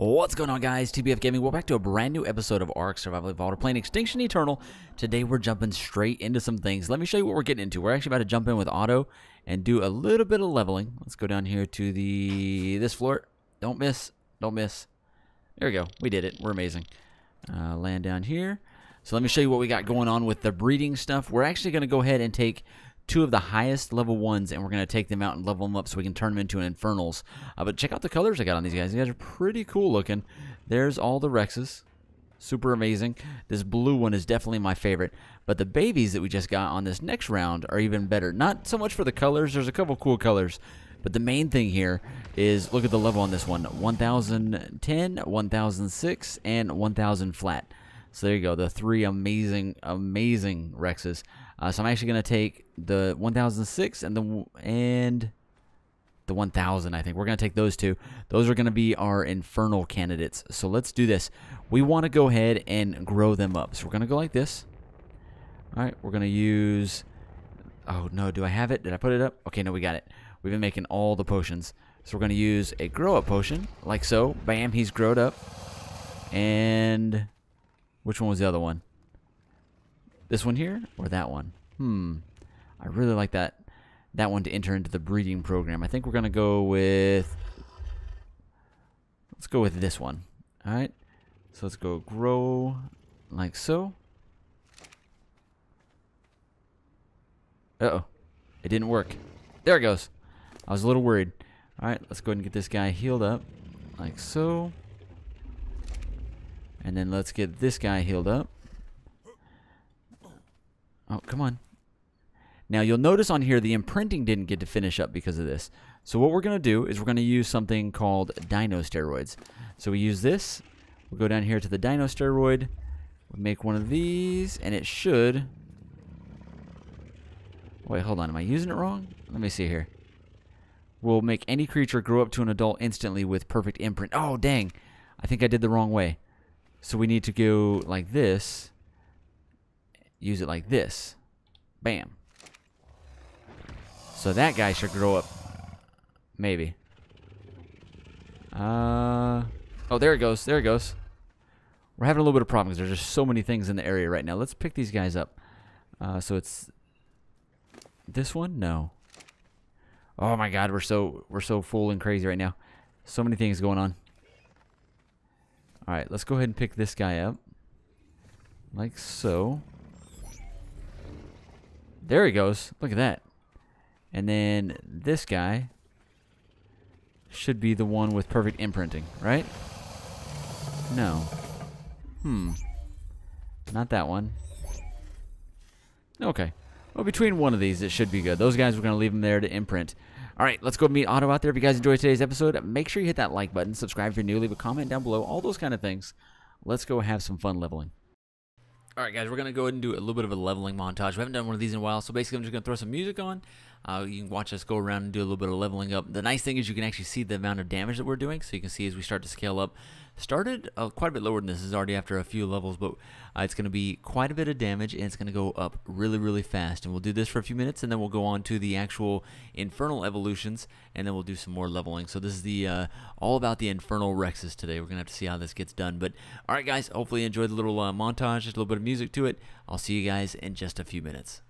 What's going on guys, TBF Gaming, welcome back to a brand new episode of Ark Survival Evolved. We're playing Extinction Eternal. Today we're jumping straight into some things. Let me show you what we're getting into. We're actually about to jump in with Otto and do a little bit of leveling. Let's go down here to the this floor. Don't miss, don't miss. There we go, we did it, we're amazing. Uh, land down here. So let me show you what we got going on with the breeding stuff. We're actually going to go ahead and take two of the highest level ones, and we're going to take them out and level them up so we can turn them into an infernals. Uh, but check out the colors I got on these guys. These guys are pretty cool looking. There's all the Rexes. Super amazing. This blue one is definitely my favorite. But the babies that we just got on this next round are even better. Not so much for the colors. There's a couple cool colors. But the main thing here is look at the level on this one 1010, 1006, and 1000 flat. So there you go, the three amazing, amazing Rexes. Uh, so I'm actually going to take the 1006 and the and the 1000 I think. We're going to take those two. Those are going to be our infernal candidates. So let's do this. We want to go ahead and grow them up. So we're going to go like this. All right, we're going to use Oh no, do I have it? Did I put it up? Okay, no, we got it. We've been making all the potions. So we're going to use a grow up potion like so. Bam, he's growed up. And which one was the other one? This one here or that one? Hmm. I really like that that one to enter into the breeding program. I think we're going to go with Let's go with this one. All right. So let's go grow like so. Uh-oh. It didn't work. There it goes. I was a little worried. All right, let's go ahead and get this guy healed up like so. And then let's get this guy healed up. Oh, come on. Now you'll notice on here the imprinting didn't get to finish up because of this. So what we're going to do is we're going to use something called dino steroids. So we use this. We'll go down here to the dino steroid. We make one of these and it should... Wait, hold on. Am I using it wrong? Let me see here. We'll make any creature grow up to an adult instantly with perfect imprint. Oh, dang. I think I did the wrong way. So we need to go like this. Use it like this. Bam. So that guy should grow up. Maybe. Uh, oh, there it goes. There it goes. We're having a little bit of problems. There's just so many things in the area right now. Let's pick these guys up. Uh, so it's this one? No. Oh my god, we're so we're so full and crazy right now. So many things going on. Alright, let's go ahead and pick this guy up. Like so. There he goes. Look at that. And then this guy should be the one with perfect imprinting, right? No. Hmm. Not that one. Okay. Well, between one of these, it should be good. Those guys, we're going to leave them there to imprint. All right, let's go meet Otto out there. If you guys enjoyed today's episode, make sure you hit that like button, subscribe if you're new, leave a comment down below, all those kind of things. Let's go have some fun leveling. All right, guys, we're going to go ahead and do a little bit of a leveling montage. We haven't done one of these in a while, so basically I'm just going to throw some music on. Uh, you can watch us go around and do a little bit of leveling up. The nice thing is you can actually see the amount of damage that we're doing, so you can see as we start to scale up. Started uh, quite a bit lower than this. this is already after a few levels, but uh, it's going to be quite a bit of damage, and it's going to go up really, really fast. And we'll do this for a few minutes, and then we'll go on to the actual infernal evolutions, and then we'll do some more leveling. So this is the uh, all about the infernal Rexes today. We're going to have to see how this gets done. But all right, guys, hopefully you enjoyed the little uh, montage, just a little bit of music to it. I'll see you guys in just a few minutes.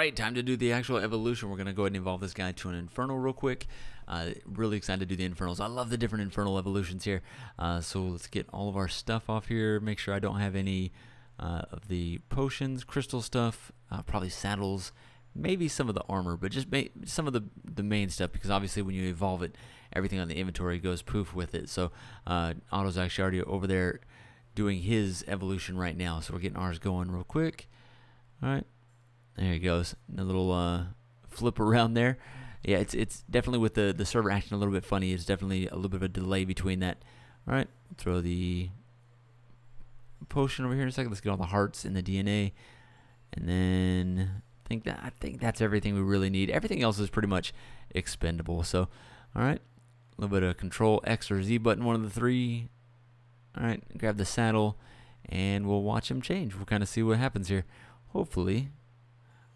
Right, time to do the actual evolution. We're going to go ahead and evolve this guy to an Infernal real quick. Uh, really excited to do the Infernals. I love the different Infernal evolutions here. Uh, so let's get all of our stuff off here. Make sure I don't have any uh, of the potions, crystal stuff, uh, probably saddles, maybe some of the armor, but just some of the, the main stuff because obviously when you evolve it, everything on the inventory goes poof with it. So uh, Otto's actually already over there doing his evolution right now. So we're getting ours going real quick. All right. There he goes. A little uh, flip around there. Yeah, it's it's definitely with the, the server action a little bit funny. It's definitely a little bit of a delay between that. All right, throw the potion over here in a second. Let's get all the hearts in the DNA, and then I think that I think that's everything we really need. Everything else is pretty much expendable. So, all right, a little bit of Control X or Z button, one of the three. All right, grab the saddle, and we'll watch him change. We'll kind of see what happens here. Hopefully,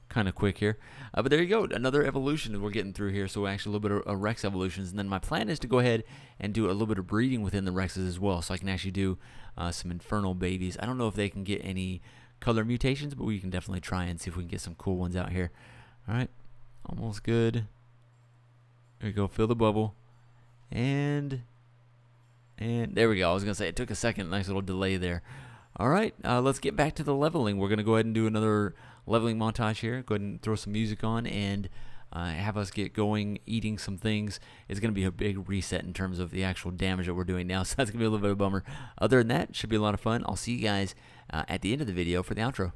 kind of quick here. Uh, but there you go, another evolution we're getting through here. So actually a little bit of Rex evolutions, and then my plan is to go ahead and do a little bit of breeding within the Rexes as well, so I can actually do uh, some Infernal babies. I don't know if they can get any color mutations, but we can definitely try and see if we can get some cool ones out here. All right, almost good. There we go, fill the bubble, and and there we go. I was gonna say it took a second, nice little delay there. All right, uh, let's get back to the leveling. We're gonna go ahead and do another leveling montage here. Go ahead and throw some music on and uh, have us get going, eating some things. It's going to be a big reset in terms of the actual damage that we're doing now, so that's going to be a little bit of a bummer. Other than that, should be a lot of fun. I'll see you guys uh, at the end of the video for the outro.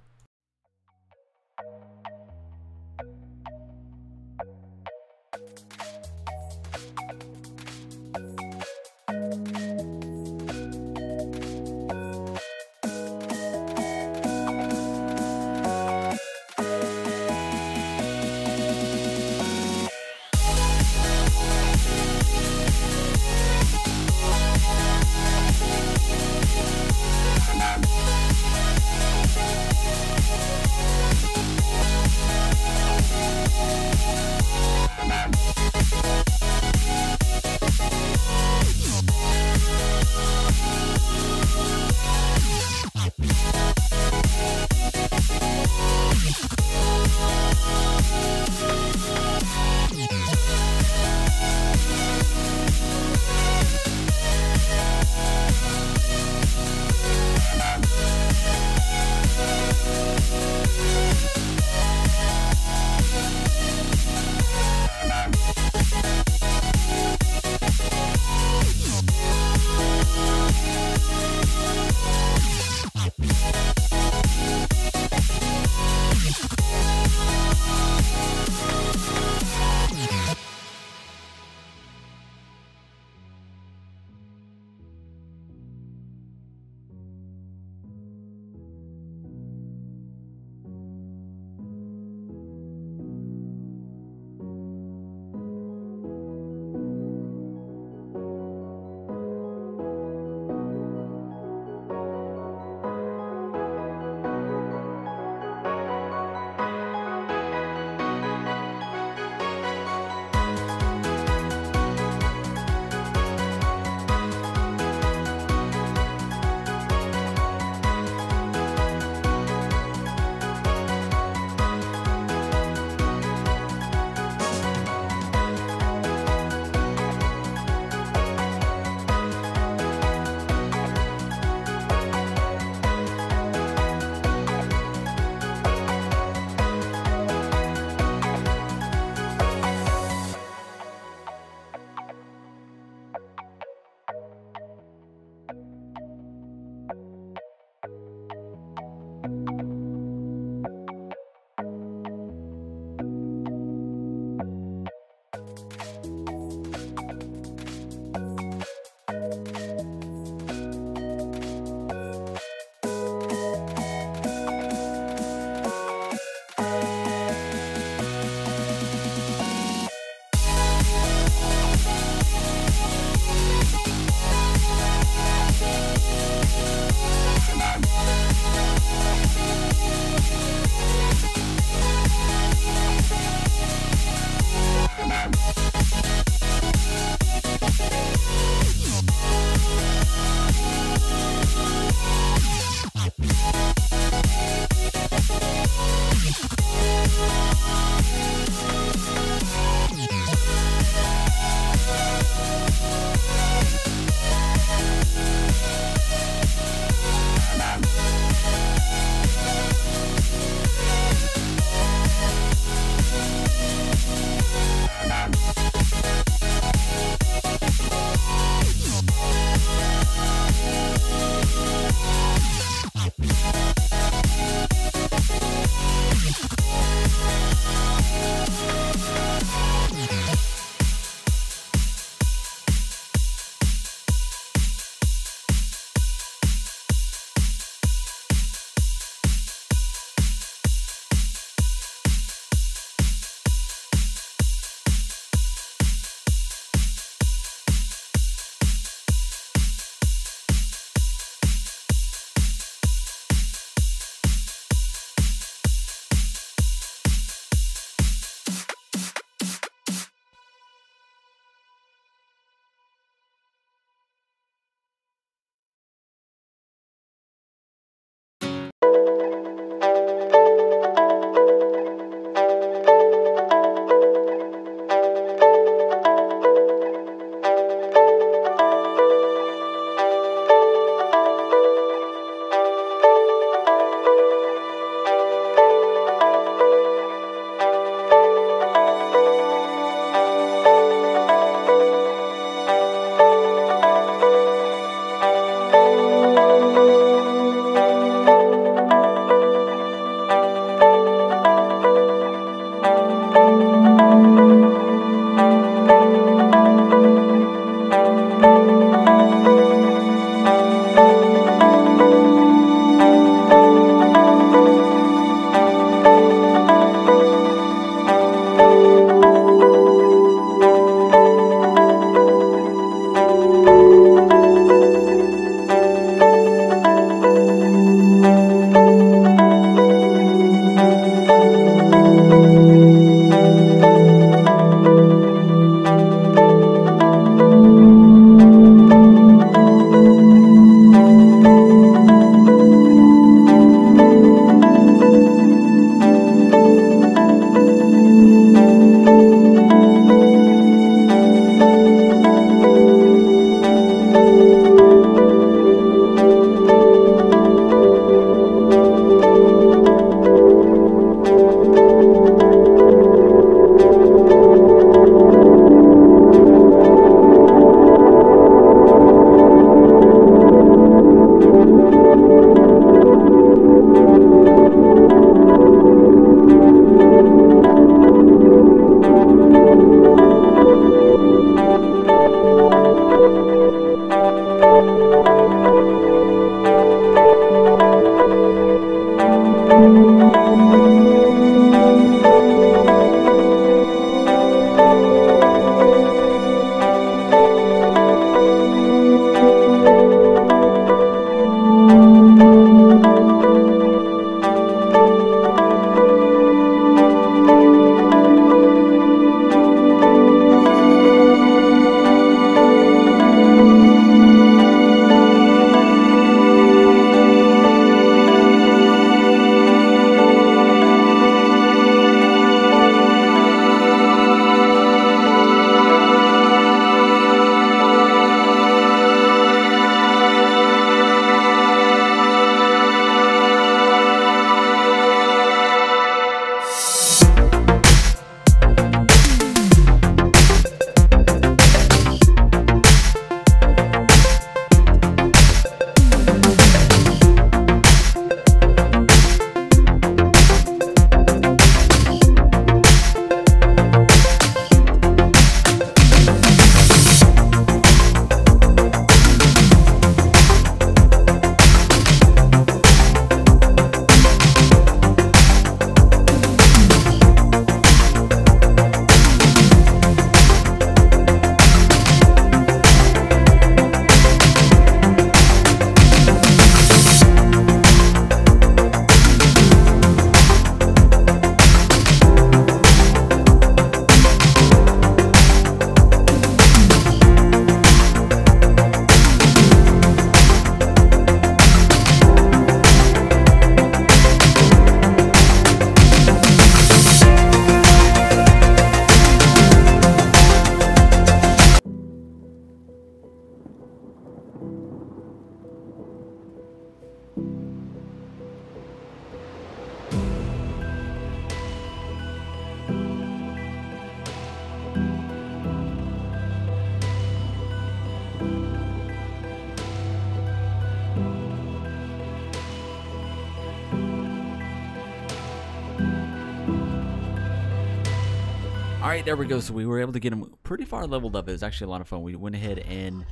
Right, there we go. So we were able to get them pretty far leveled up. It was actually a lot of fun. We went ahead and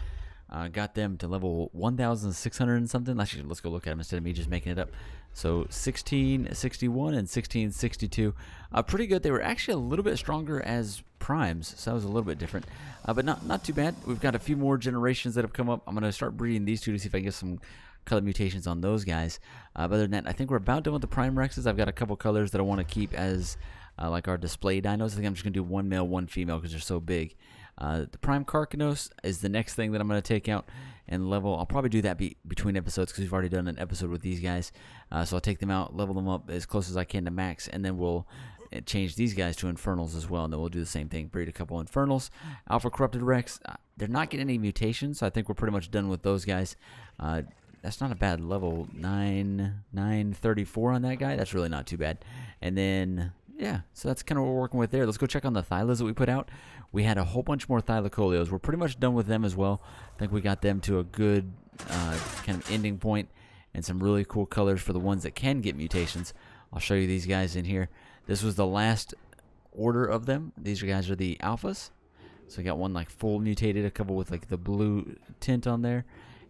uh, got them to level 1,600 and something. Actually, let's go look at them instead of me just making it up. So 1661 and 1662. Uh, pretty good. They were actually a little bit stronger as primes, so that was a little bit different. Uh, but not, not too bad. We've got a few more generations that have come up. I'm going to start breeding these two to see if I can get some color mutations on those guys. Uh, other than that, I think we're about done with the prime Rexes. I've got a couple colors that I want to keep as uh, like our display dinos. I think I'm just going to do one male, one female because they're so big. Uh, the Prime Carcanos is the next thing that I'm going to take out and level. I'll probably do that be between episodes because we've already done an episode with these guys. Uh, so I'll take them out, level them up as close as I can to max, and then we'll uh, change these guys to Infernals as well. And then we'll do the same thing, breed a couple Infernals. Alpha Corrupted Rex, uh, they're not getting any mutations, so I think we're pretty much done with those guys. Uh, that's not a bad level 9 934 on that guy that's really not too bad and then yeah, so that's kind of what we're working with there. Let's go check on the Thylas that we put out. We had a whole bunch more Thylacoleos. We're pretty much done with them as well. I think we got them to a good uh, kind of ending point and some really cool colors for the ones that can get mutations. I'll show you these guys in here. This was the last order of them. These guys are the alphas. So we got one like full mutated, a couple with like the blue tint on there.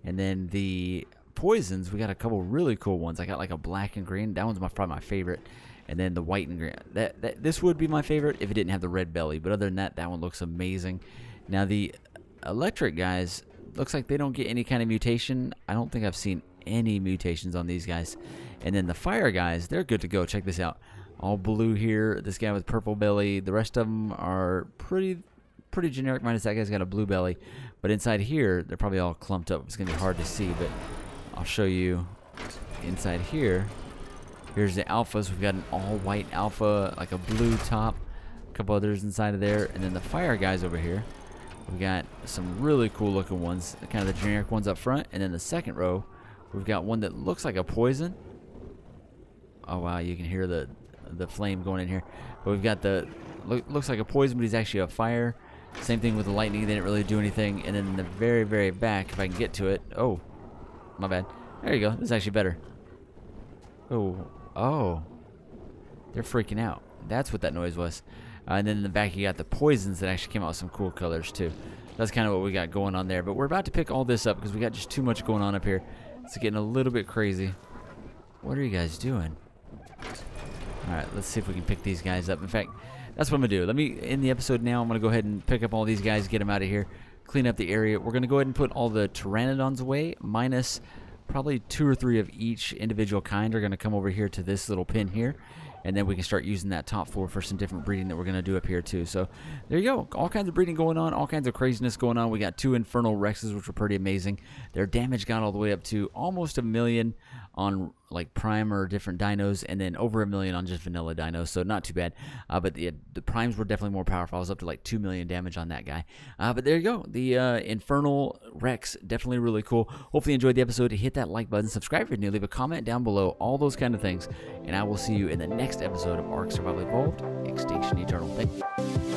And then the poisons, we got a couple really cool ones. I got like a black and green. That one's my, probably my favorite and then the white and green. That, that this would be my favorite if it didn't have the red belly, but other than that, that one looks amazing. Now the electric guys looks like they don't get any kind of mutation. I don't think I've seen any mutations on these guys. And then the fire guys, they're good to go. Check this out. All blue here. This guy with purple belly. The rest of them are pretty pretty generic minus that guy's got a blue belly. But inside here, they're probably all clumped up. It's to be hard to see, but I'll show you inside here. Here's the alphas. We've got an all-white alpha, like a blue top. A couple others inside of there. And then the fire guys over here. We've got some really cool looking ones. Kind of the generic ones up front. And then the second row, we've got one that looks like a poison. Oh, wow. You can hear the the flame going in here. But we've got the... Look, looks like a poison, but he's actually a fire. Same thing with the lightning. They didn't really do anything. And then in the very, very back, if I can get to it... Oh, my bad. There you go. This is actually better. Oh, Oh. They're freaking out. That's what that noise was. Uh, and then in the back you got the poisons that actually came out with some cool colors too. That's kind of what we got going on there. But we're about to pick all this up because we got just too much going on up here. It's getting a little bit crazy. What are you guys doing? Alright, let's see if we can pick these guys up. In fact, that's what I'm going to do. Let me end the episode now. I'm going to go ahead and pick up all these guys, get them out of here, clean up the area. We're going to go ahead and put all the Pteranodons away, minus probably two or three of each individual kind are going to come over here to this little pin here and then we can start using that top floor for some different breeding that we're going to do up here too. So there you go. All kinds of breeding going on, all kinds of craziness going on. We got two Infernal Rexes, which were pretty amazing. Their damage got all the way up to almost a million on like prime or different dinos, and then over a million on just vanilla dinos. So not too bad. Uh, but the the primes were definitely more powerful. I was up to like two million damage on that guy. Uh, but there you go. The uh, Infernal Rex definitely really cool. Hopefully you enjoyed the episode. Hit that like button, subscribe if you're new, leave a comment down below, all those kind of things, and I will see you in the next episode of Ark Survival Evolved: Extinction Eternal. Thank you.